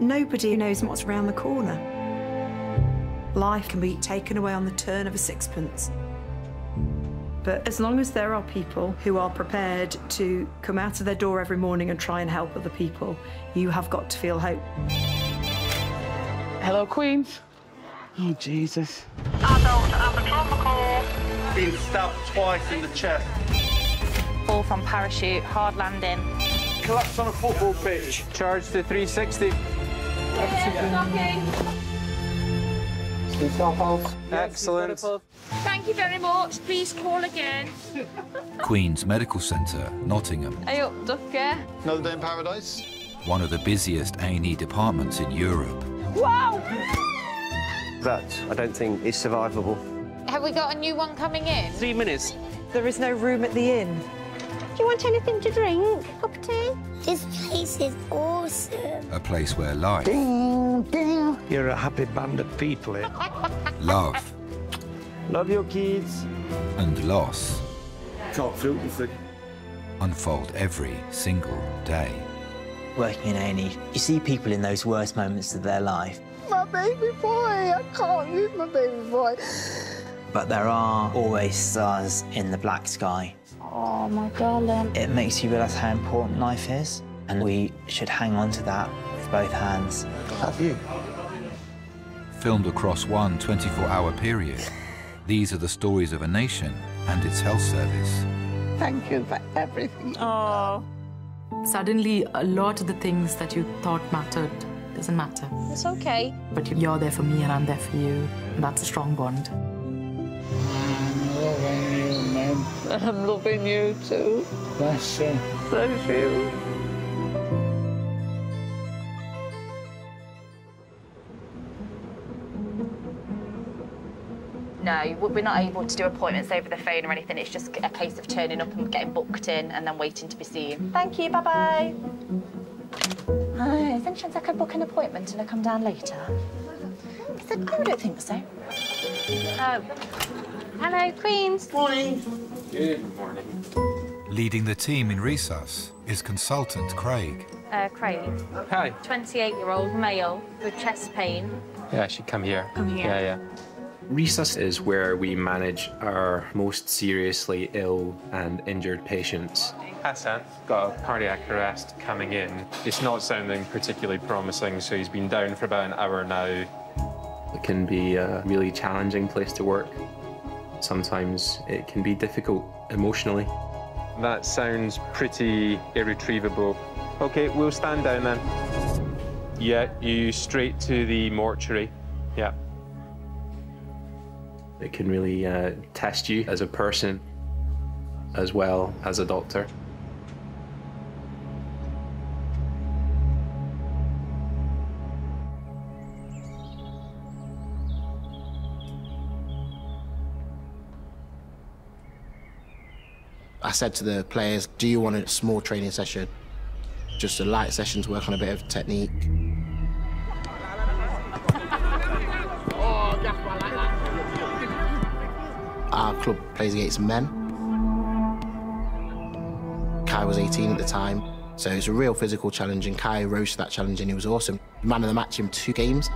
Nobody knows what's around the corner. Life can be taken away on the turn of a sixpence. But as long as there are people who are prepared to come out of their door every morning and try and help other people, you have got to feel hope. Hello, Queens. Oh, Jesus. Adult anatomical. Been stabbed twice in the chest. Fall from parachute, hard landing. Collapsed on a football pitch. Charge to 360. Excellent. Thank you very much. Please call again. Queen's Medical Centre, Nottingham, Are you up, Ducky? Another day in paradise? one of the busiest A&E departments in Europe. Wow! That, I don't think, is survivable. Have we got a new one coming in? Three minutes. There is no room at the inn. Do you want anything to drink? Cup of tea? This place is awesome. A place where life, You're a happy band of people here. Eh? love Love your kids. and loss Can't feel anything. unfold every single day. Working in A&E, you see people in those worst moments of their life, My baby boy, I can't lose my baby boy. but there are always stars in the black sky. Oh, my darling. It makes you realise how important life is, and we should hang on to that with both hands. Have you? Filmed across one 24-hour period, these are the stories of a nation and its health service. Thank you for everything. Oh, Suddenly, a lot of the things that you thought mattered doesn't matter. It's okay. But you're there for me and I'm there for you. That's a strong bond. I'm loving you too. Bless you. Bless you. no, we're not able to do appointments over the phone or anything. It's just a case of turning up and getting booked in and then waiting to be seen. Thank you, bye-bye. Hi, is there any chance I could book an appointment and I come down later? I said, oh, I don't think so. Oh. Hello, Queens. Good morning. Leading the team in resus is consultant Craig. Uh, Craig, Hi. 28-year-old male with chest pain. Yeah, she come here. Come here. Yeah, yeah. Resus is where we manage our most seriously ill and injured patients. Hassan got a cardiac arrest coming in. It's not sounding particularly promising, so he's been down for about an hour now. It can be a really challenging place to work. Sometimes it can be difficult emotionally. That sounds pretty irretrievable. Okay, we'll stand down then. Yeah, you straight to the mortuary. Yeah. It can really uh, test you as a person as well as a doctor. Said to the players, do you want a small training session? Just a light session to work on a bit of technique. Our club plays against men. Kai was 18 at the time, so it was a real physical challenge, and Kai rose to that challenge and he was awesome. Man of the match in two games.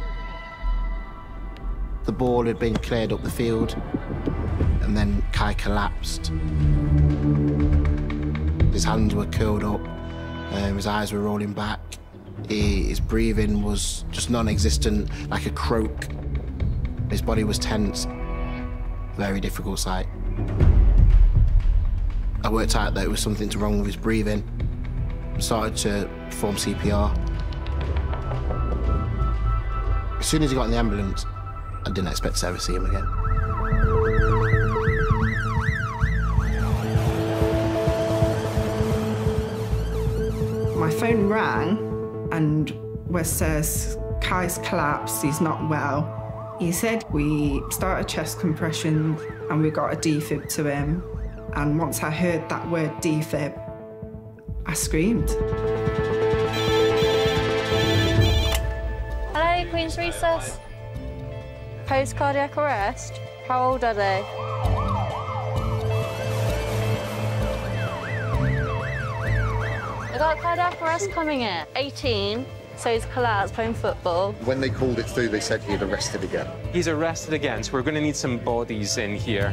The ball had been cleared up the field, and then Kai collapsed. His hands were curled up, um, his eyes were rolling back. He, his breathing was just non-existent, like a croak. His body was tense. Very difficult sight. I worked out that it was something wrong with his breathing. Started to perform CPR. As soon as he got in the ambulance, I didn't expect to ever see him again. Phone rang and Wes says, Kai's collapsed, he's not well. He said we started chest compression and we got a defib to him. And once I heard that word defib, I screamed. Hello, Queen's Resus. Post cardiac arrest. How old are they? I got cardiac arrest coming in. 18. So he's collapsed playing football. When they called it through, they said he'd arrested again. He's arrested again, so we're going to need some bodies in here.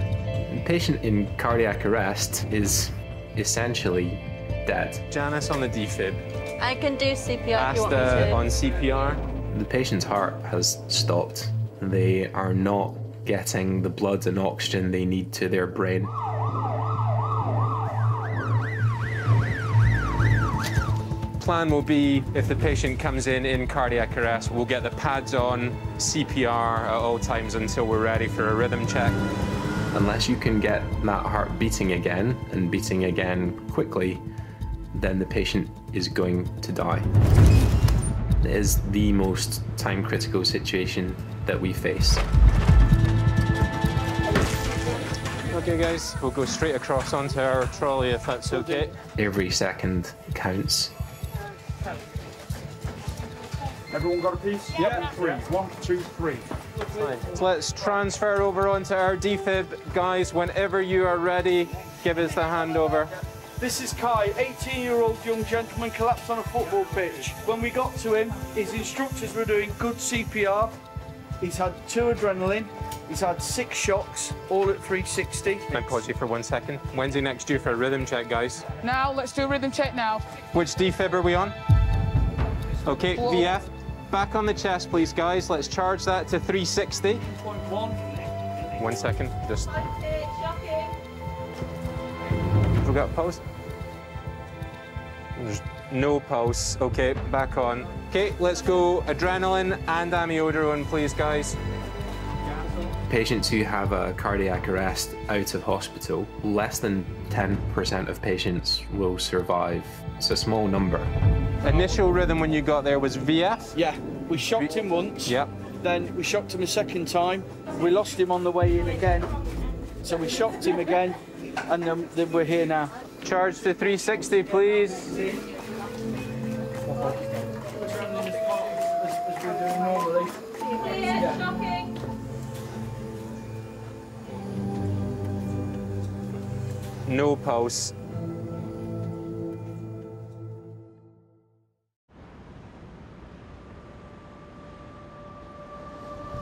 The patient in cardiac arrest is essentially dead. Janice on the defib. I can do CPR if you want me Asta to. on CPR. The patient's heart has stopped. They are not getting the blood and oxygen they need to their brain. Plan will be if the patient comes in in cardiac arrest, we'll get the pads on, CPR at all times until we're ready for a rhythm check. Unless you can get that heart beating again and beating again quickly, then the patient is going to die. It is the most time critical situation that we face. Okay, guys, we'll go straight across onto our trolley if that's okay. Every second counts. Everyone got a piece? Yep. Three. One, two, three. Right, so let's transfer over onto our defib. Guys, whenever you are ready, give us the handover. This is Kai, 18-year-old young gentleman collapsed on a football pitch. When we got to him, his instructors were doing good CPR. He's had two adrenaline. He's had six shocks, all at 360. Can I pause you for one second? When's he next due for a rhythm check, guys? Now, let's do a rhythm check now. Which defib are we on? Okay, Whoa. VF. Back on the chest, please, guys. Let's charge that to 360. One second, just. Have we got a pulse? There's no pulse. Okay, back on. Okay, let's go adrenaline and amiodarone, please, guys. Patients who have a cardiac arrest out of hospital, less than 10% of patients will survive. It's a small number. Initial rhythm when you got there was VF? Yeah, we shocked him once. Yep. Then we shocked him a second time. We lost him on the way in again. So we shocked him again, and then, then we're here now. Charge to 360, please. No pulse.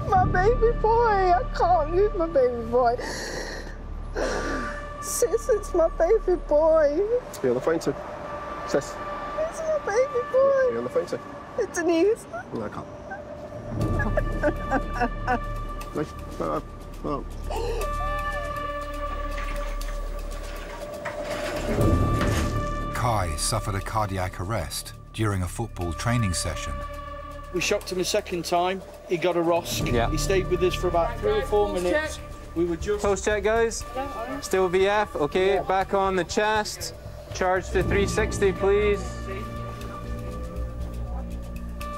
My baby boy, I can't lose my baby boy. Sis, it's my baby boy. Be on the phone to. Sis. It's my baby boy. Be on the phone to. It's Denise. No, I can't. No, no, no. Kai suffered a cardiac arrest during a football training session. We shocked him a second time. He got a ROSC. Yeah. He stayed with us for about three or four minutes. We were just. Pulse check, guys. Still VF. Okay, back on the chest. Charge to 360, please.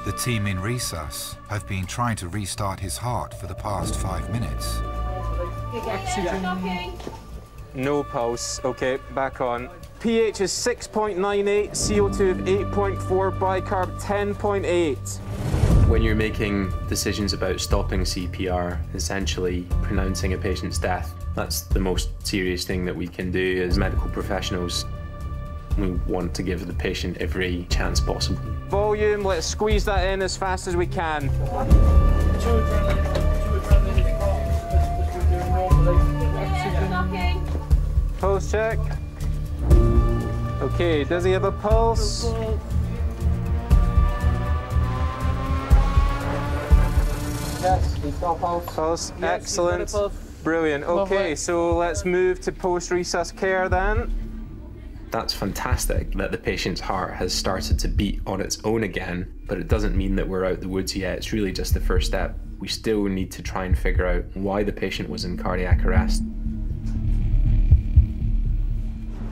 The team in resus have been trying to restart his heart for the past five minutes. No pulse. Okay, back on. pH is 6.98, CO2 of 8.4, bicarb 10.8. When you're making decisions about stopping CPR, essentially pronouncing a patient's death, that's the most serious thing that we can do as medical professionals. We want to give the patient every chance possible. Volume, let's squeeze that in as fast as we can. Pulse check. Okay, does he have a pulse? Yes, he's got a pulse. Pulse, Yes, excellent. he's got a pulse. Brilliant. Okay, Lovely. so let's move to post-resus care then. That's fantastic that the patient's heart has started to beat on its own again, but it doesn't mean that we're out the woods yet. It's really just the first step. We still need to try and figure out why the patient was in cardiac arrest.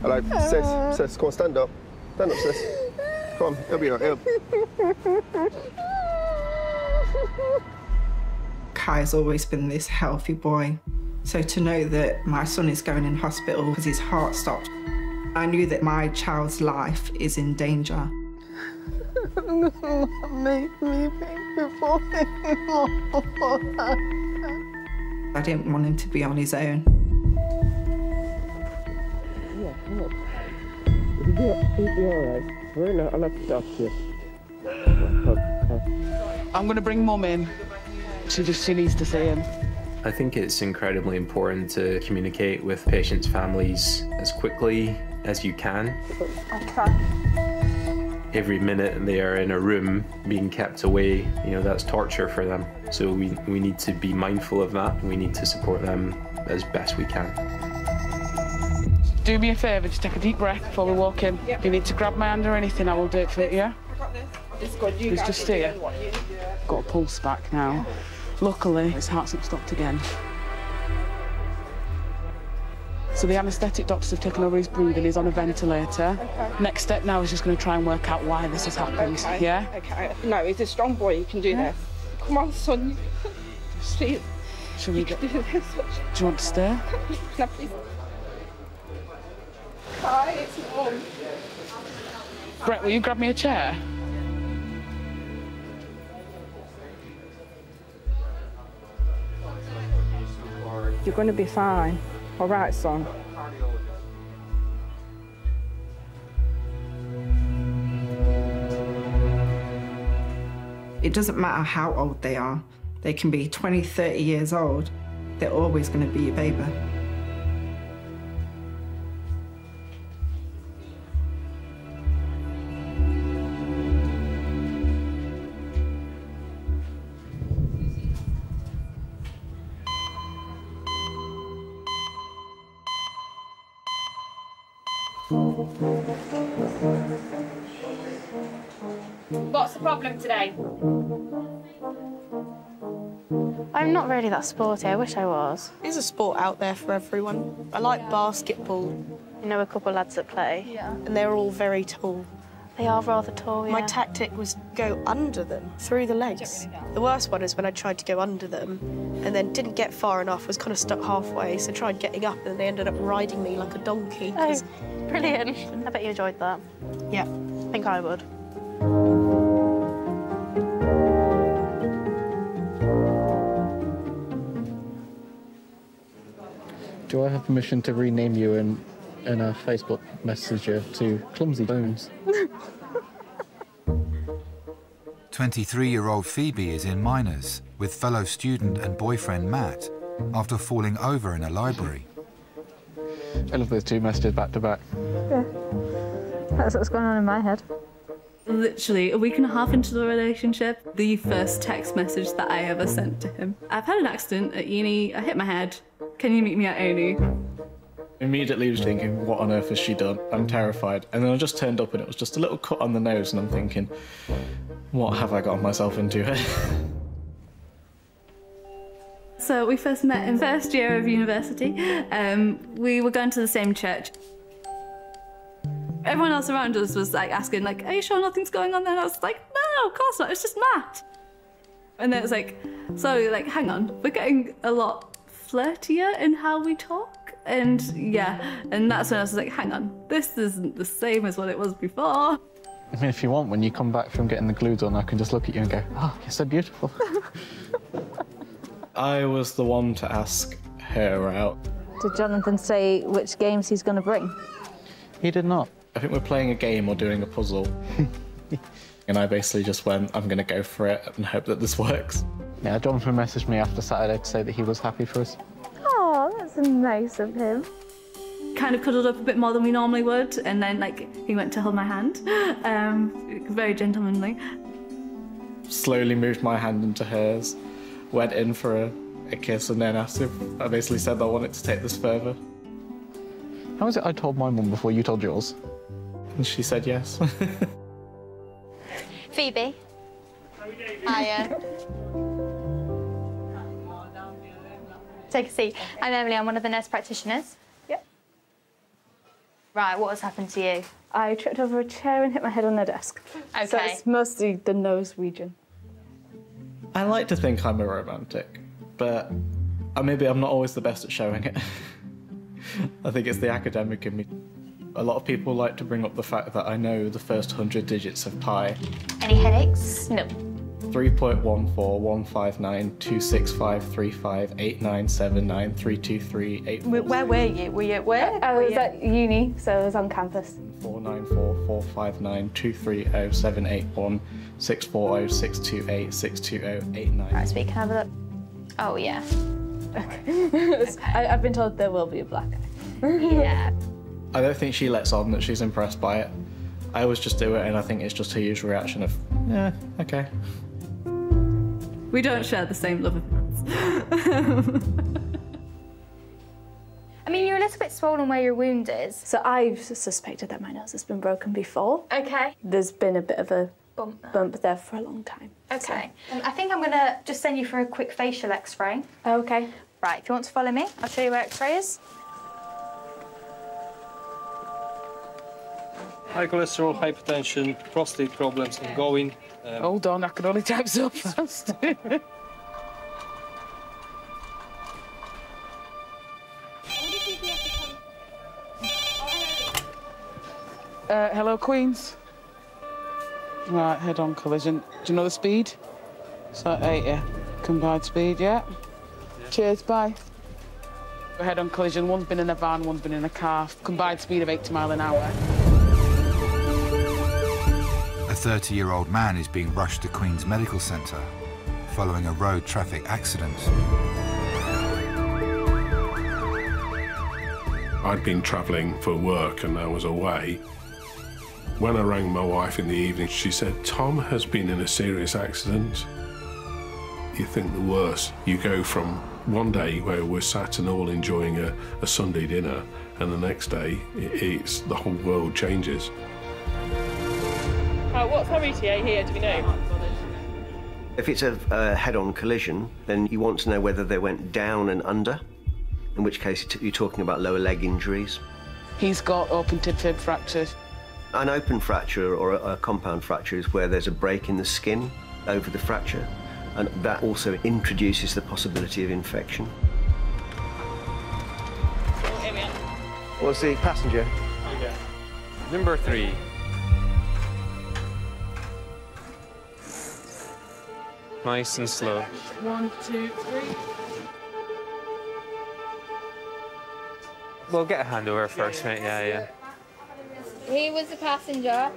Hello, sis. Sis, come on, stand up. Stand up, sis. Come on, he'll be all right. He'll... Kai's always been this healthy boy. So to know that my son is going in hospital because his heart stopped, I knew that my child's life is in danger. Make me before I didn't want him to be on his own. Yeah, come on. It'll be, it'll be all right. We're not, I'll have to talk to you. I'm going to bring Mum in. She just she needs to see him. I think it's incredibly important to communicate with patients' families as quickly as you can. Every minute they are in a room being kept away, you know, that's torture for them. So we, we need to be mindful of that. We need to support them as best we can. Do me a favour, just take a deep breath before we walk in. If you need to grab my hand or anything, I will do it for you, yeah? It's good. You Please just are stay here. you- Got a pulse back now. Luckily, his heart's not stopped again. So the anaesthetic doctors have taken over his breathing. He's on a ventilator. Next step now is just going to try and work out why this has happened. Okay. Yeah. Okay. No, he's a strong boy. He can do this. Come on, son. You see, Shall we get? do Do this. you want to stay? No, please. Hi, it's mum. Brett, will you grab me a chair? You're going to be fine. All right, son. It doesn't matter how old they are. They can be 20, 30 years old. They're always going to be your baby. What's the problem today? I'm not really that sporty. I wish I was. There's a sport out there for everyone. I like basketball. You know a couple of lads that play? Yeah. And they're all very tall. They are rather tall, My tactic was go under them, through the legs. The worst one is when I tried to go under them and then didn't get far enough, was kind of stuck halfway, so tried getting up and they ended up riding me like a donkey. Oh. 'cause- Oh, brilliant. I bet you enjoyed that. Yeah. I think I would. Do I have permission to rename you in, in a Facebook messenger to Clumsy Bones? 23 year old Phoebe is in minors with fellow student and boyfriend Matt after falling over in a library. I love those two messages back to back. Yeah. That's what's going on in my head. Literally a week and a half into the relationship, the first text message that I ever sent to him. I've had an accident at uni, I hit my head. Can you meet me at uni? Immediately was thinking, what on earth has she done? I'm terrified. And then I just turned up and it was just a little cut on the nose, and I'm thinking, what have I got myself into? So we first met in first year of university. Um, we were going to the same church. Everyone else around us was like asking, like, "Are you sure nothing's going on?" Then I was like, "No, of course not. It's just Matt." And then it was like, slowly, like, hang on, we're getting a lot flirtier in how we talk. And yeah, and that's when I was like, hang on, this isn't the same as what it was before. I mean, if you want, when you come back from getting the glue done, I can just look at you and go, oh, you're so beautiful. I was the one to ask her out. Did Jonathan say which games he's going to bring? He did not. I think we're playing a game or doing a puzzle. and I basically just went, I'm going to go for it and hope that this works. Yeah, Jonathan messaged me after Saturday to say that he was happy for us. Oh, that's nice of him. Kind of cuddled up a bit more than we normally would, and then like he went to hold my hand, um, very gentlemanly. Slowly moved my hand into hers, went in for a, a kiss, and then asked if I basically said that I wanted to take this further. How was it I told my mum before you told yours? And she said yes. Phoebe. Hiya. Take a seat. I'm Emily. I'm one of the nurse practitioners. Yep. Right, what has happened to you? I tripped over a chair and hit my head on the desk. Okay. So it's mostly the nose region. I like to think I'm a romantic, but uh, maybe I'm not always the best at showing it. I think it's the academic in me. A lot of people like to bring up the fact that I know the first hundred digits of pi. Any headaches? No. 3.14, 159, 265, 35, 8979, 323, 8 Where, where were you? Were you at work? Uh, I was at uni, so I was on campus. 494, 459, 230, 781, 640, 628, 620, 89. Right, so we can have a look. Oh, yeah. I, I've been told there will be a black eye. yeah. I don't think she lets on that she's impressed by it. I always just do it, and I think it's just her usual reaction of, yeah, okay. We don't share the same love of months. I mean, you're a little bit swollen where your wound is. So I've suspected that my nose has been broken before. Okay. There's been a bit of a Bump there. bump there for a long time. Okay. Um, I think I'm going to just send you for a quick facial x-ray. Okay. Right, if you want to follow me, I'll show you where x-ray is. High cholesterol, hypertension, prostate problems ongoing. Um, Hold on, I can only type so fast. uh, hello, Queens. Right, head-on collision. Do you know the speed? It's So 80. Combined speed, yeah? Cheers, bye. Head-on collision. One's been in a van, one's been in a car. Combined speed of 80 mile an hour. A 30 year old man is being rushed to Queen's Medical Centre following a road traffic accident. I'd been travelling for work and I was away. When I rang my wife in the evening, she said, Tom has been in a serious accident. You think the worst. You go from one day where we're sat and all enjoying a, a Sunday dinner, and the next day, it, it's the whole world changes. What's our ETA here, do we know? If it's a, a head-on collision, then you want to know whether they went down and under, in which case you're talking about lower leg injuries. He's got open tib fib fractures. An open fracture or a, a compound fracture is where there's a break in the skin over the fracture, and that also introduces the possibility of infection. What's the passenger? Number three. Nice and slow. One, two, three. We'll get a handover first, mate. Yeah, yeah. He was the passenger.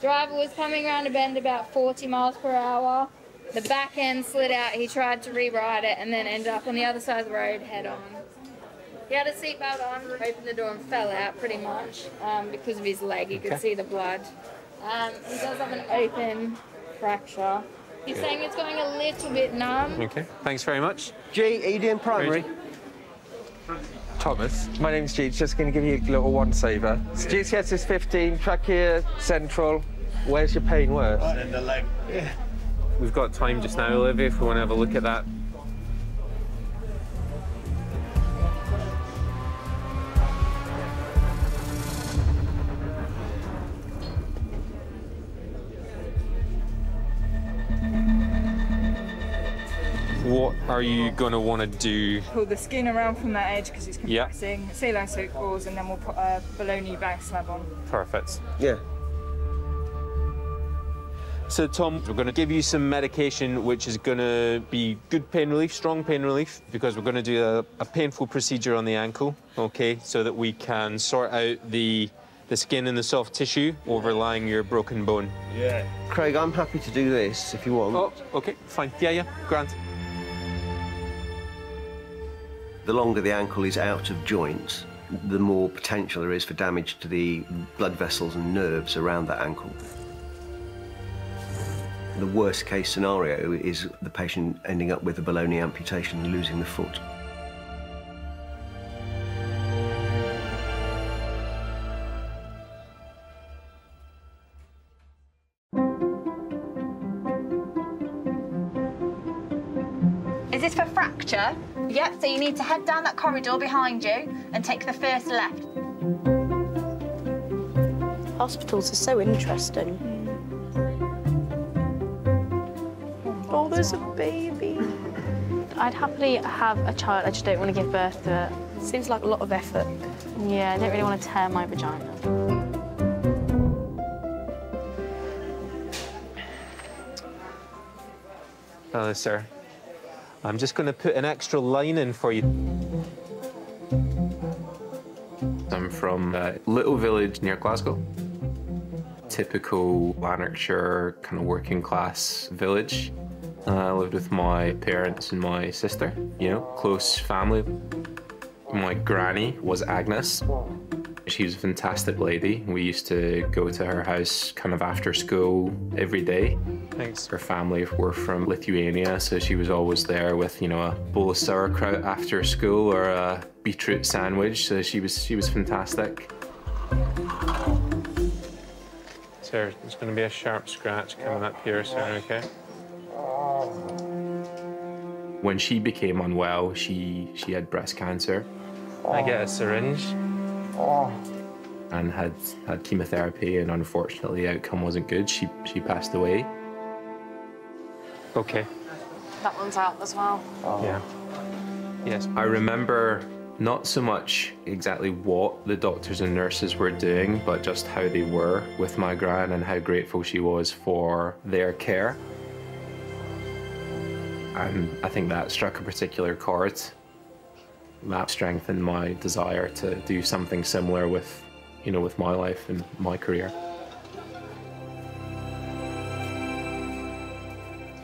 Driver was coming around a bend about 40 miles per hour. The back end slid out. He tried to rewrite it and then ended up on the other side of the road head on. He had a seatbelt on, opened the door and fell out pretty much um, because of his leg. You could see the blood. Um, he does have an open fracture. He's Good. saying it's going a little bit numb. Okay. Thanks very much. G, are you doing primary? Thomas, my name's G. Just going to give you a little one saver. So GCS is 15, trachea central. Where's your pain worse? in the leg. We've got time just now, Olivia, if we want to have a look at that. Are you going to want to do? Pull the skin around from that edge because it's Yeah. compressing. Saline soak balls, and then we'll put a below-knee backslab on. Perfect. Yeah. So, Tom, we're going to give you some medication which is going to be good pain relief, strong pain relief, because we're going to do a, a painful procedure on the ankle, okay, so that we can sort out the, the skin and the soft tissue overlying your broken bone. Yeah. Craig, I'm happy to do this if you want. Oh, okay, fine. Yeah, yeah, Grant. The longer the ankle is out of joint, the more potential there is for damage to the blood vessels and nerves around that ankle. The worst case scenario is the patient ending up with a below-knee amputation and losing the foot. Is this for fracture? Yep, so you need to head down that corridor behind you and take the first left. Hospitals are so interesting. Oh, there's a baby. I'd happily have a child, I just don't want to give birth to it. Seems like a lot of effort. Yeah, I don't really want to tear my vagina. Hello, sir. I'm just going to put an extra line in for you. I'm from a little village near Glasgow. Typical Lanarkshire kind of working class village. Uh, I lived with my parents and my sister, you know, close family. My granny was Agnes. She was a fantastic lady. We used to go to her house kind of after school every day. Thanks. Her family were from Lithuania, so she was always there with, you know, a bowl of sauerkraut after school or a beetroot sandwich. So she was she was fantastic. Sir, there's going to be a sharp scratch coming up here, sir, okay? When she became unwell, she she had breast cancer. I get a syringe. Oh. and had had chemotherapy and unfortunately the outcome wasn't good. She she passed away. Okay. That one's out as well. Oh. Yeah. Yes. I remember not so much exactly what the doctors and nurses were doing, but just how they were with my gran and how grateful she was for their care. And I think that struck a particular chord. That strengthened my desire to do something similar with, you know, with my life and my career.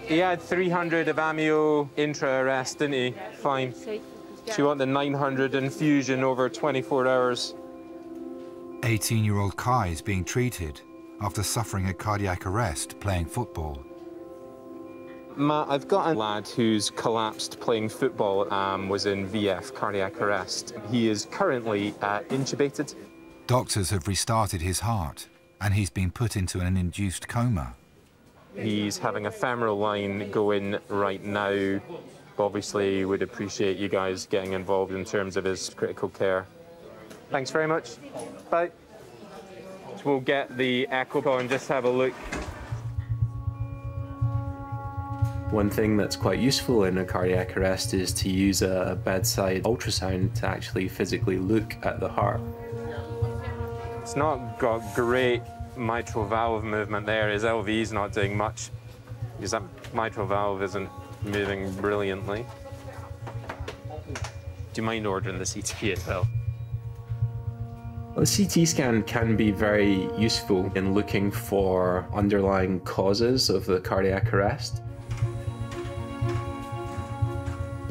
He had 300 of amio intra-arrest, didn't he? Fine. Do you want the 900 infusion over 24 hours? 18 year old Kai is being treated after suffering a cardiac arrest playing football. Matt, I've got a lad who's collapsed playing football, um, was in VF, cardiac arrest. He is currently uh, intubated. Doctors have restarted his heart and he's been put into an induced coma. He's having a femoral line go in right now. Obviously, would appreciate you guys getting involved in terms of his critical care. Thanks very much. Bye. We'll get the echo and just have a look. One thing that's quite useful in a cardiac arrest is to use a bedside ultrasound to actually physically look at the heart. It's not got great mitral valve movement there. His LV's not doing much because that mitral valve isn't moving brilliantly. Do you mind ordering the CT as well? Well, the CT scan can be very useful in looking for underlying causes of the cardiac arrest.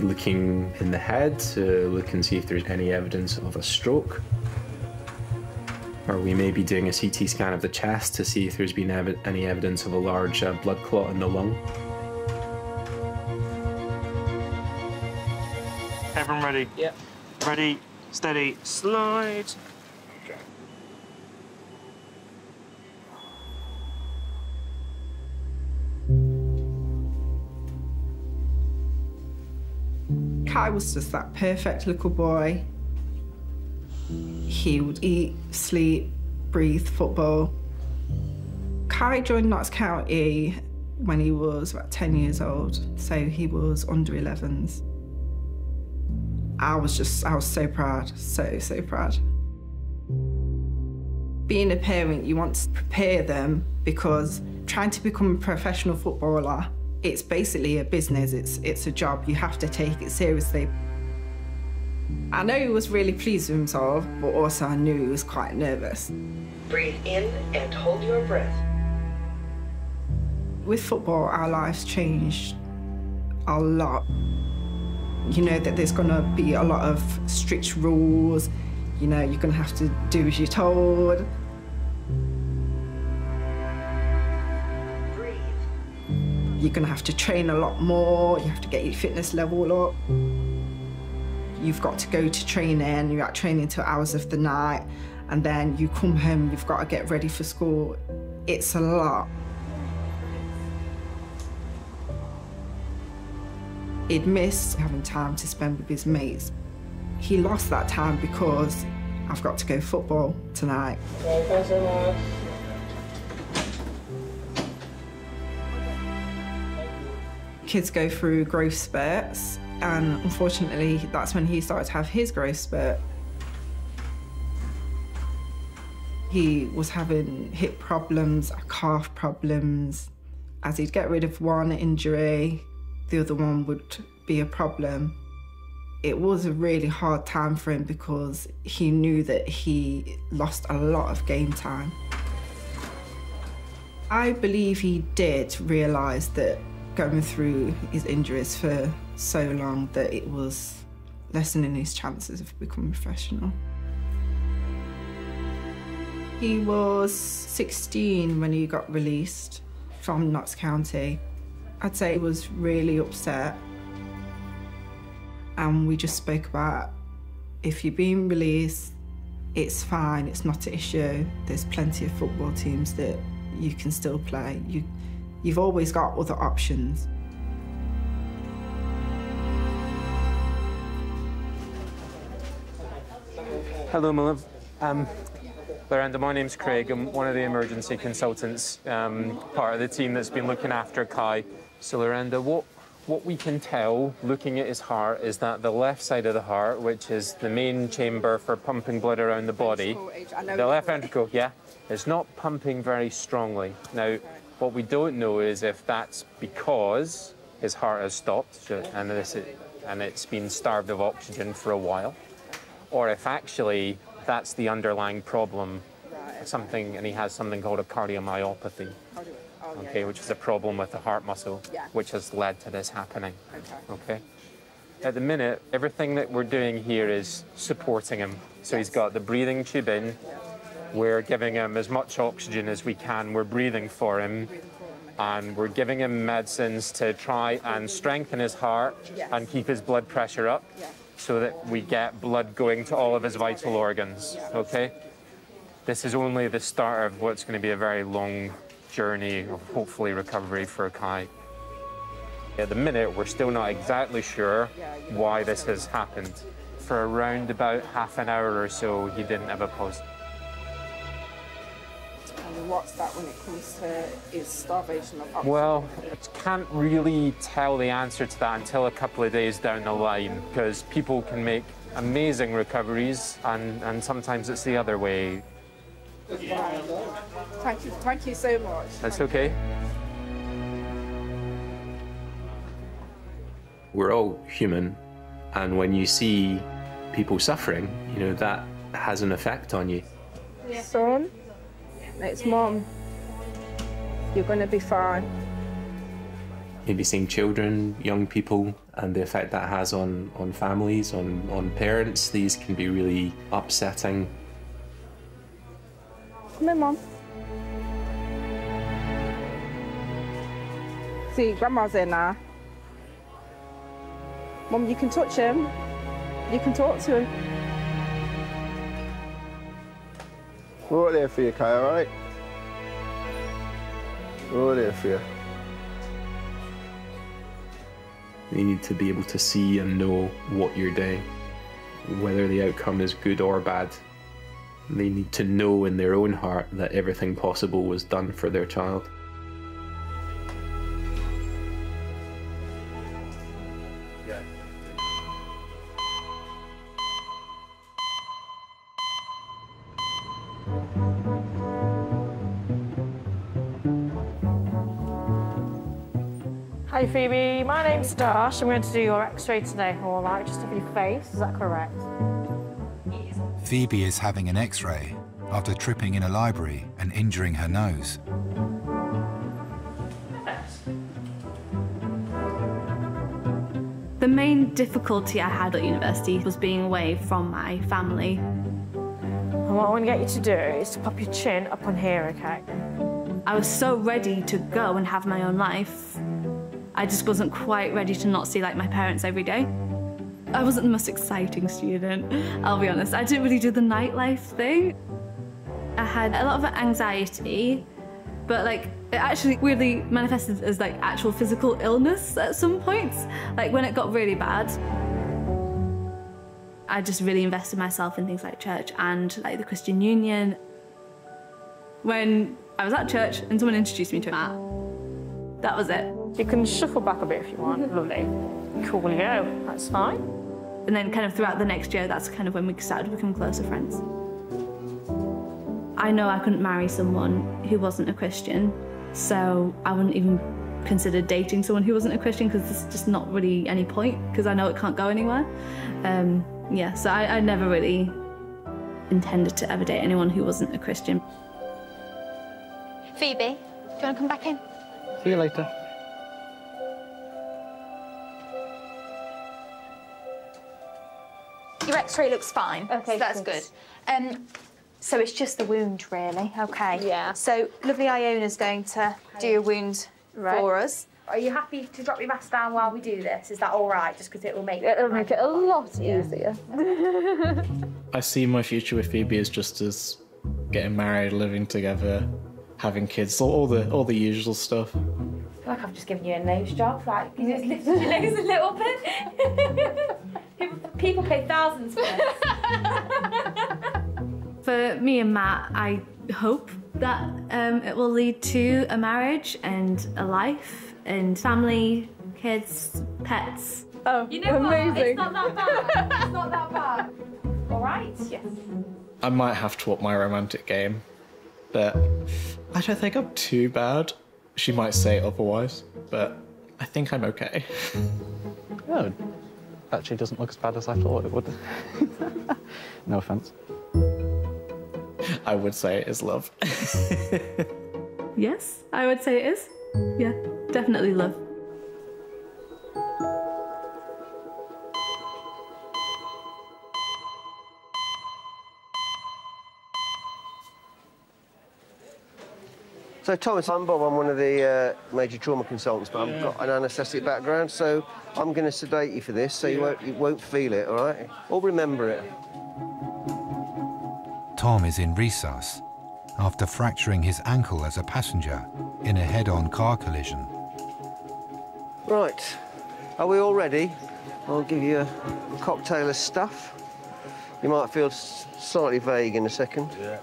Looking in the head to look and see if there's any evidence of a stroke. Or we may be doing a CT scan of the chest to see if there's been ev any evidence of a large uh, blood clot in the lung. Everyone ready? Yep. Ready, steady, slide. Kai was just that perfect little boy. He would eat, sleep, breathe football. Kai joined Notts County when he was about 10 years old, so he was under 11s. I was just, I was so proud, so, so proud. Being a parent, you want to prepare them because trying to become a professional footballer, it's basically a business, it's, it's a job, you have to take it seriously. I know he was really pleased with himself, but also I knew he was quite nervous. Breathe in and hold your breath. With football, our lives changed a lot. You know that there's gonna be a lot of strict rules, you know, you're gonna have to do as you're told. You're gonna have to train a lot more, you have to get your fitness level up. You've got to go to training, you're at training till hours of the night, and then you come home, you've got to get ready for school. It's a lot. He'd miss having time to spend with his mates. He lost that time because I've got to go football tonight. Kids go through growth spurts, and unfortunately, that's when he started to have his growth spurt. He was having hip problems, calf problems. As he'd get rid of one injury, the other one would be a problem. It was a really hard time for him because he knew that he lost a lot of game time. I believe he did realise that going through his injuries for so long that it was lessening his chances of becoming professional. He was 16 when he got released from Notts County. I'd say he was really upset. And we just spoke about if you're being released, it's fine, it's not an issue. There's plenty of football teams that you can still play. You, you've always got other options. Hello, my love. Um, Lorenda, my name's Craig. I'm one of the emergency consultants, um, part of the team that's been looking after Kai. So, Lorenda, what, what we can tell looking at his heart is that the left side of the heart, which is the main chamber for pumping blood around the body, the left ventricle, yeah, is not pumping very strongly. Now, what we don't know is if that's because his heart has stopped and, this, and it's been starved of oxygen for a while, or if actually that's the underlying problem, something, and he has something called a cardiomyopathy, oh, okay, which is a problem with the heart muscle, which has led to this happening, okay. At the minute, everything that we're doing here is supporting him. So he's got the breathing tube in, we're giving him as much oxygen as we can, we're breathing for him, and we're giving him medicines to try and strengthen his heart and keep his blood pressure up so that we get blood going to all of his vital organs, okay? This is only the start of what's going to be a very long journey of hopefully recovery for Kai. At the minute, we're still not exactly sure why this has happened. For around about half an hour or so, he didn't have a pulse. And what's that when it comes to his starvation of oxygen? Well, I can't really tell the answer to that until a couple of days down the line because people can make amazing recoveries and, and sometimes it's the other way. Thank you, thank you so much. That's okay. We're all human, and when you see people suffering, you know, that has an effect on you. Son, it's mom. You're going to be fine. Maybe seeing children, young people, and the effect that has on, on families, on, on parents, these can be really upsetting. Come here, mom. See, grandma's in now. Mom, you can touch him. You can talk to him. We're there for you, Kai, all right? All there for you. You need to be able to see and know what you're doing, whether the outcome is good or bad. They need to know in their own heart that everything possible was done for their child. Phoebe, Dash. I'm going to do your x-ray today, all right, just of your face, is that correct? Phoebe is having an x-ray after tripping in a library and injuring her nose. The main difficulty I had at university was being away from my family. And what I want to get you to do is to pop your chin up on here, okay? I was so ready to go and have my own life. I just wasn't quite ready to not see like my parents every day. I wasn't the most exciting student, I'll be honest. I didn't really do the nightlife thing. I had a lot of anxiety, but like it actually weirdly manifested as like actual physical illness at some points. Like when it got really bad, I just really invested myself in things like church and like the Christian Union. When I was at church and someone introduced me to Matt, that was it. You can shuffle back a bit if you want. Lovely. Coolio. That's fine. And then kind of throughout the next year, that's kind of when we started to become closer friends. I know I couldn't marry someone who wasn't a Christian, so I wouldn't even consider dating someone who wasn't a Christian because there's just not really any point because I know it can't go anywhere. Um, yeah, so I, I never really intended to ever date anyone who wasn't a Christian. Phoebe, do you want to come back in? See you later. Your X-ray looks fine. Okay, so that's good. good. Um, so it's just the wound, really. Okay. Yeah. So lovely Iona's going to do your wound for us. Are you happy to drop your mask down while we do this? Is that all right? Just because it will make It'll make it a lot easier. I see my future with Phoebe as just as getting married, living together, having kids, all, all the all the usual stuff. I feel like I've just given you a nose job. Like you just lifted your nose a little bit. people, people pay thousands for this. For me and Matt, I hope that um, it will lead to a marriage and a life and family, kids, pets. Oh, You know what? amazing. It's not that bad. it's not that bad. All right. Yes. I might have to up my romantic game, but I don't think I'm too bad. She might say otherwise, but I think I'm okay. Oh, actually doesn't look as bad as I thought it would. no offense. I would say it is love. Yes, I would say it is. Yeah, definitely love. So Thomas, I'm Bob. I'm one of the uh, major trauma consultants, but I've got an anaesthetic background, so I'm going to sedate you for this, so you won't you won't feel it, all right? Or remember it. Tom is in resus after fracturing his ankle as a passenger in a head-on car collision. Right. Are we all ready? I'll give you a cocktail of stuff. You might feel slightly vague in a second. Yeah.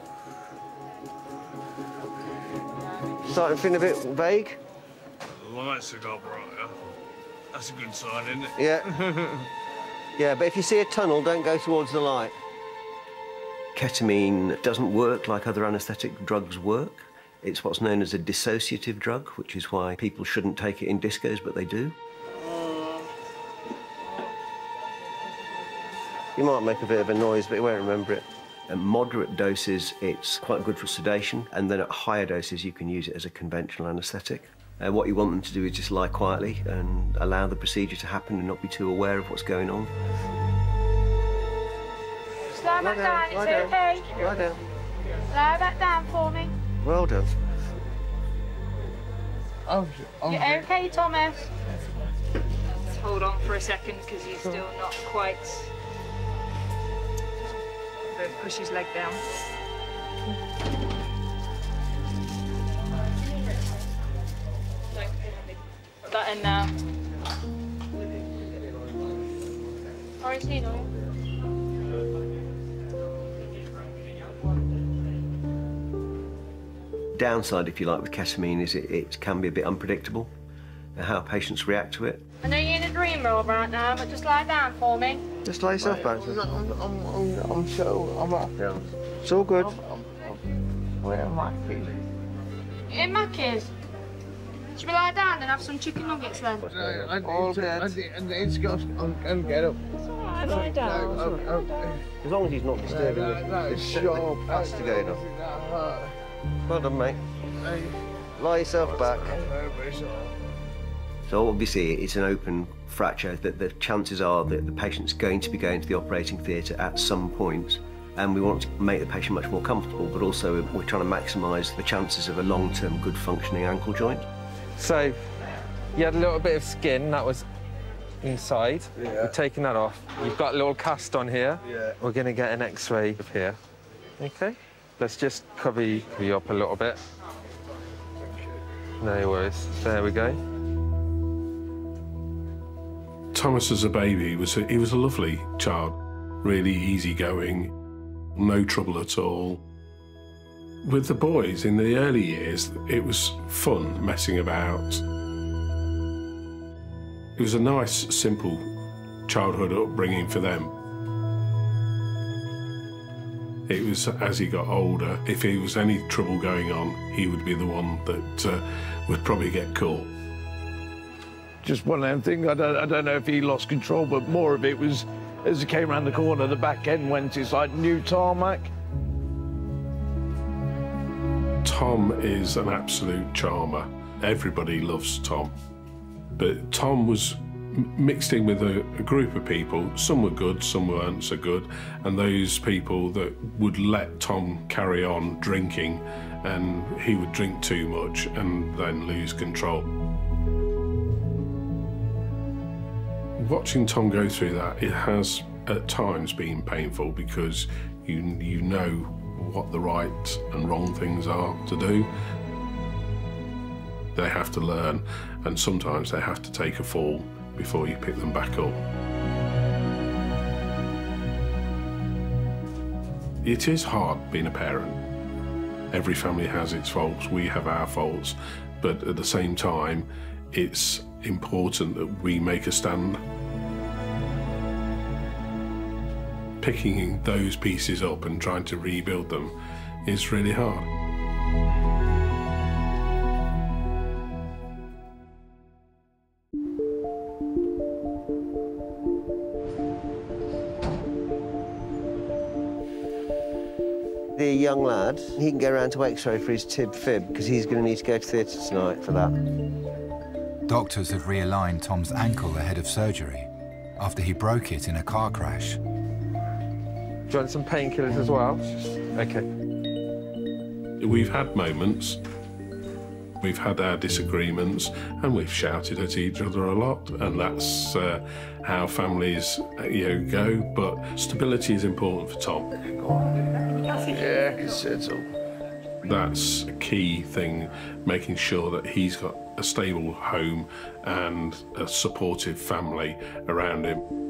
Starting to feel a bit vague? The lights have got brighter. That's a good sign, isn't it? Yeah. yeah, but if you see a tunnel, don't go towards the light. Ketamine doesn't work like other anaesthetic drugs work. It's what's known as a dissociative drug, which is why people shouldn't take it in discos, but they do. You might make a bit of a noise, but you won't remember it. At moderate doses, it's quite good for sedation, and then at higher doses, you can use it as a conventional anaesthetic. Uh, what you want them to do is just lie quietly and allow the procedure to happen and not be too aware of what's going on. Slow back down, it's lie down. okay. Lie down. Lie back down for me. Well done. Oh, You're okay, Thomas? Let's hold on for a second because he's still not quite. Don't push his leg down. Put that in now. Or is? Downside, if you like, with ketamine is it, it can be a bit unpredictable how patients react to it. I know you're in a dream world right now, but just lie down for me. Just lay yourself back. I'm, I'm, I'm, I'm so, I'm up. Yeah. It's all good. Where am I? In my Mackey's. Should we lie down and have some chicken nuggets then? I, I, need to, I, need, I need to go and, and get up. Alright, lie down. No, As long as he's not disturbing No, the, no, no, the, it's the sharp. castor off. uh, Well done, mate. Hey. Lie yourself back. Very sorry. So obviously it's an open fracture that the chances are that the patient's going to be going to the operating theatre at some point and we want to make the patient much more comfortable but also we're trying to maximise the chances of a long-term good functioning ankle joint. So you had a little bit of skin that was inside. Yeah. We're taking that off. You've got a little cast on here. Yeah. We're going to get an X-ray of here. Okay. Let's just cover you, cover you up a little bit. No worries. There we go. Thomas as a baby was a, he was a lovely child, really easygoing, no trouble at all. With the boys in the early years, it was fun messing about. It was a nice, simple childhood upbringing for them. It was as he got older, if there was any trouble going on, he would be the one that uh, would probably get caught. Just one of them things. I don't, I don't know if he lost control, but more of it was as he came around the corner, the back end went. It's like new tarmac. Tom is an absolute charmer. Everybody loves Tom. But Tom was mixed in with a, a group of people. Some were good, some weren't so good. And those people that would let Tom carry on drinking and he would drink too much and then lose control. Watching Tom go through that, it has at times been painful because you, you know what the right and wrong things are to do. They have to learn, and sometimes they have to take a fall before you pick them back up. It is hard being a parent. Every family has its faults, we have our faults, but at the same time, it's important that we make a stand. Picking those pieces up and trying to rebuild them is really hard. The young lad, he can go round to X-ray for his tib fib because he's going to need to go to theatre tonight for that. Doctors have realigned Tom's ankle ahead of surgery after he broke it in a car crash. Do you want some painkillers as well? Okay. We've had moments, we've had our disagreements, and we've shouted at each other a lot, and that's uh, how families, uh, you know, go. But stability is important for Tom. Yeah, I can settle. That's a key thing, making sure that he's got a stable home and a supportive family around him.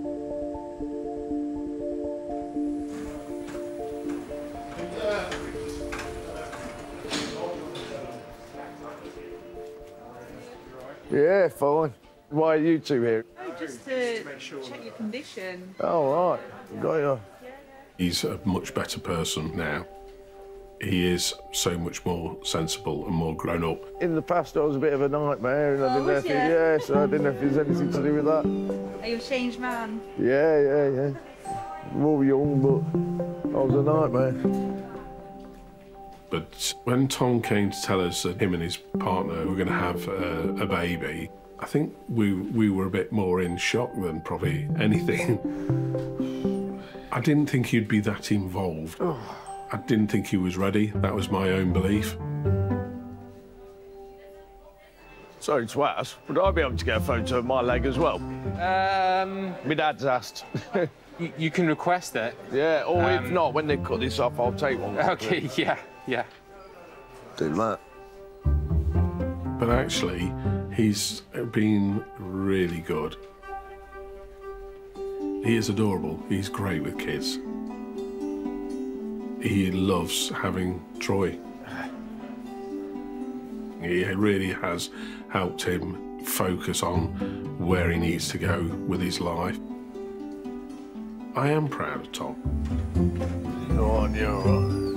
Yeah, fine. Why are you two here? just to make sure to check your condition. Oh, right. Got you. He's a much better person now. He is so much more sensible and more grown up. In the past, I was a bit of a nightmare, and I Oh, didn't know if ya? yeah, so I didn't know if there's anything to do with that. Are you a changed man? Yeah, yeah, yeah. More young, but I was a nightmare. But when Tom came to tell us that him and his partner were going to have a, a baby, I think we we were a bit more in shock than probably anything. I didn't think he'd be that involved. I didn't think he was ready. That was my own belief. Sorry to ask, would I be able to get a photo of my leg as well? Um, My dad's asked. you, you can request it. yeah, or if Um, not, when they cut this off, I'll take one. Okay, yeah, yeah. Do that. But actually, he's been really good. He is adorable. He's great with kids. He loves having Troy. He really has helped him focus on where he needs to go with his life. I am proud of Tom. Go on, you're all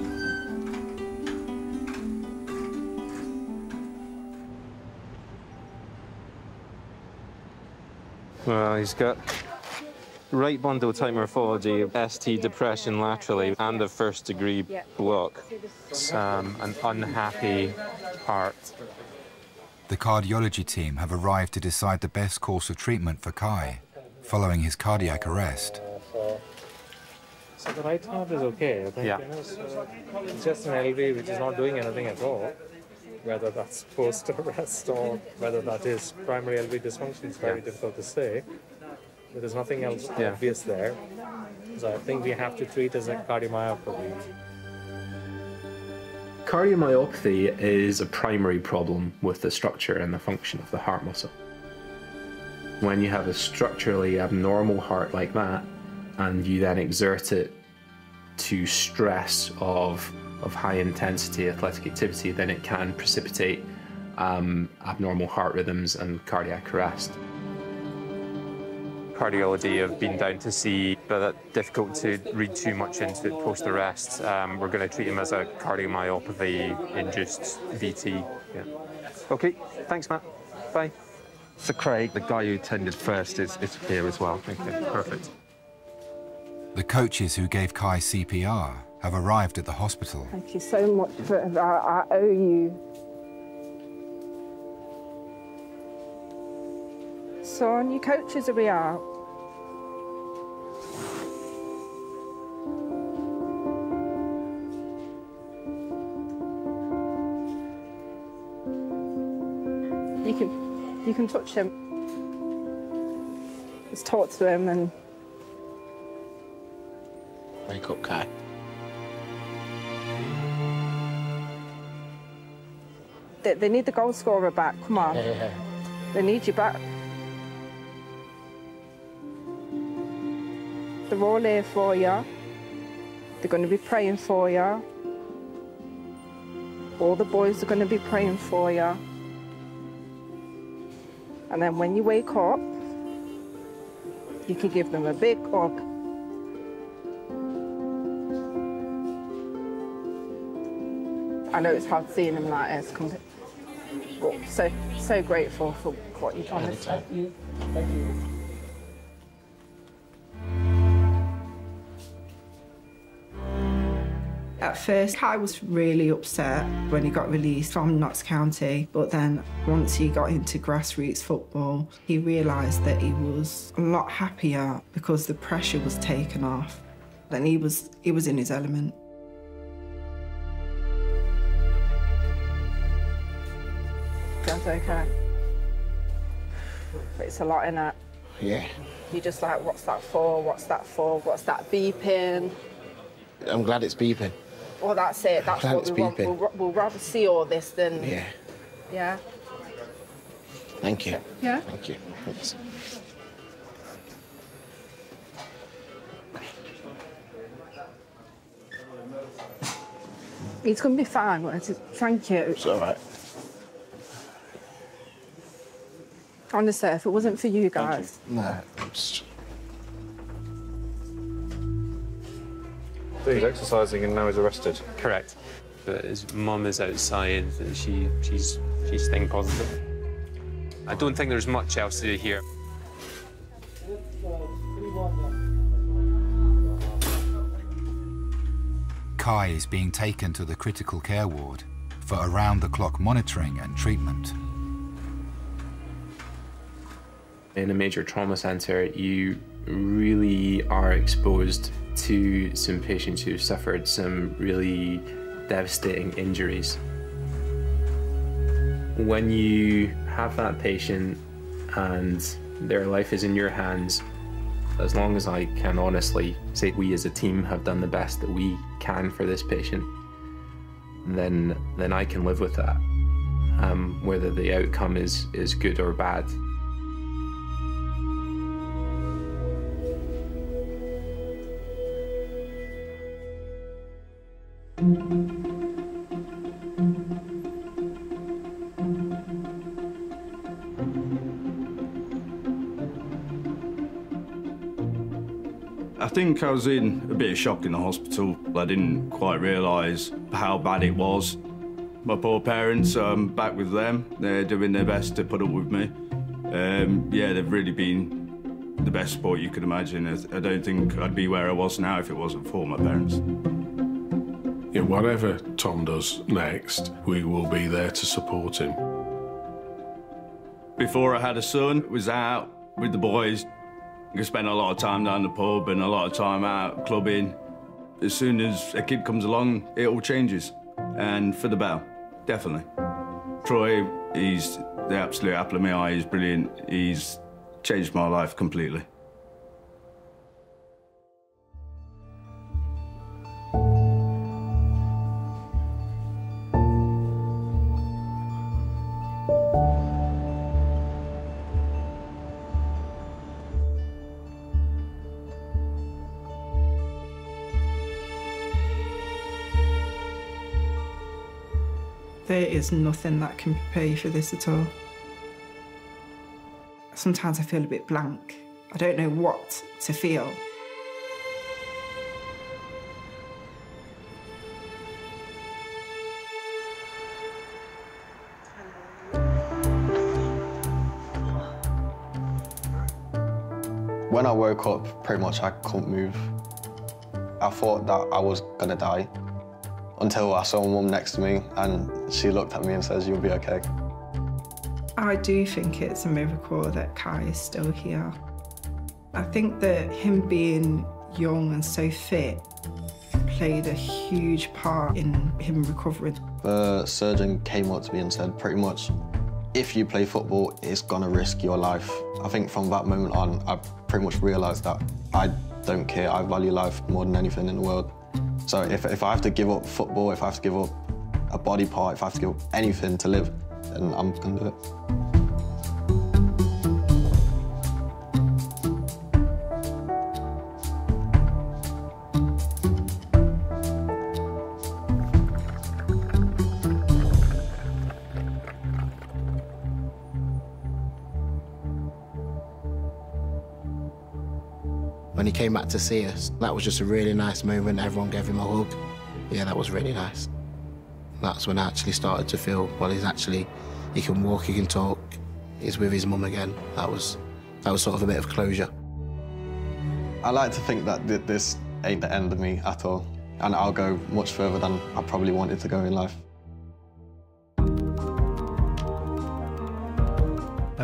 Well, he's got right bundle type morphology, ST depression laterally, and a first degree block. It's um, an unhappy heart. The cardiology team have arrived to decide the best course of treatment for Kai, following his cardiac arrest. So the right heart is okay. I think, Yeah. you know, so it's just an LV which is not doing anything at all. Whether that's post arrest or whether that is primary LV dysfunction is very difficult to say. But there's nothing else Yeah. obvious there. So I think we have to treat as a cardiomyopathy. Cardiomyopathy is a primary problem with the structure and the function of the heart muscle. When you have a structurally abnormal heart like that, and you then exert it to stress of, of high intensity athletic activity, then it can precipitate um, abnormal heart rhythms and cardiac arrest. Cardiology have been down to see, but that's difficult to read too much into it post arrest. Um, we're going to treat him as a cardiomyopathy induced VT. Yeah. Okay, thanks, Matt. Bye. So Craig, the guy who attended first, is, is here as well. Okay, perfect. The coaches who gave Kai CPR have arrived at the hospital. Thank you so much for that. I owe you. So Son, your coaches are we out. You can, you can touch him. Just talk to him and Wake up, Kai. they, they need the goal scorer back. Come on. Yeah, yeah. They need you back. They're all here for you. They're going to be praying for you. All the boys are going to be praying for you. And then when you wake up, you can give them a big hug. I know it's hard seeing them like this. com- But so so grateful for what you've done. Thank you. At first, Kai was really upset when he got released from Notts County, but then once he got into grassroots football, he realised that he was a lot happier because the pressure was taken off. Then he was he was in his element. Okay. But it's a lot in it. Yeah. You're just like, what's that for? What's that for? What's that beeping? I'm glad it's beeping. Well, that's it. That's Glad what it's we want. beeping. We'll, we'll rather see all this than. Yeah. Yeah. Thank you. Yeah. Thank you. Thanks. It's going to be fine. won't it? Thank you. It's all right. Honestly, if it wasn't for you guys. No. It's... So he's exercising and now he's arrested. Correct. But his mum is outside. and She she's she's staying positive. I don't think there's much else to do here. Kai is being taken to the critical care ward for around-the-clock monitoring and treatment. In a major trauma centre, you really are exposed to some patients who've suffered some really devastating injuries. When you have that patient and their life is in your hands, as long as I can honestly say we as a team have done the best that we can for this patient, then then I can live with that. Um, whether the outcome is is good or bad. Think I was in a bit of shock in the hospital. I didn't quite realise how bad it was. My poor parents, I'm back with them. They're doing their best to put up with me. Um, yeah, they've really been the best support you could imagine. I I don't think I'd be where I was now if it wasn't for my parents. Yeah, whatever Tom does next, we will be there to support him. Before I had a son, was out with the boys. I spent a lot of time down the pub and a lot of time out clubbing. As soon as a kid comes along, it all changes. And for the better, definitely. Troy, he's the absolute apple of my eye. He's brilliant. He's changed my life completely. There is nothing that can prepare you for this at all. Sometimes I feel a bit blank. I don't know what to feel. When I woke up, pretty much I couldn't move. I thought that I was gonna die until I saw mum next to me and she looked at me and says, you'll be okay. I do think it's a miracle that Kai is still here. I think that him being young and so fit played a huge part in him recovering. The surgeon came up to me and said, pretty much, if you play football, it's gonna risk your life. I think from that moment on, I pretty much realised that I don't care. I value life more than anything in the world. So if, if I have to give up football, if I have to give up a body part, if I have to give up anything to live, then I'm gonna do it. Came back to see us. That was just a really nice moment. Everyone gave him a hug. Yeah, that was really nice. That's when I actually started to feel, well, he's actually, he can walk, he can talk, he's with his mum again. That was, that was sort of a bit of closure. I like to think that this ain't the end of me at all, and I'll go much further than I probably wanted to go in life.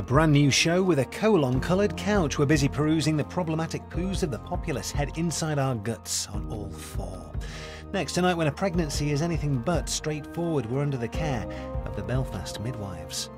Brand new show with a colon coloured couch. We're busy perusing the problematic poos of the populace head inside our guts on all four. Next tonight, when a pregnancy is anything but straightforward, we're under the care of the Belfast midwives.